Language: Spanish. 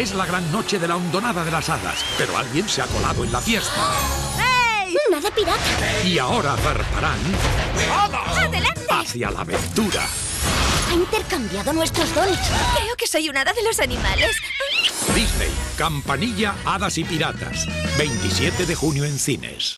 Es la gran noche de la hondonada de las hadas, pero alguien se ha colado en la fiesta. ¡Hey! ¡Una de pirata! Y ahora zarparán ¡Adelante! hacia la aventura. Ha intercambiado nuestros dones. Creo que soy una hada de los animales. Disney, Campanilla, Hadas y Piratas. 27 de junio en cines.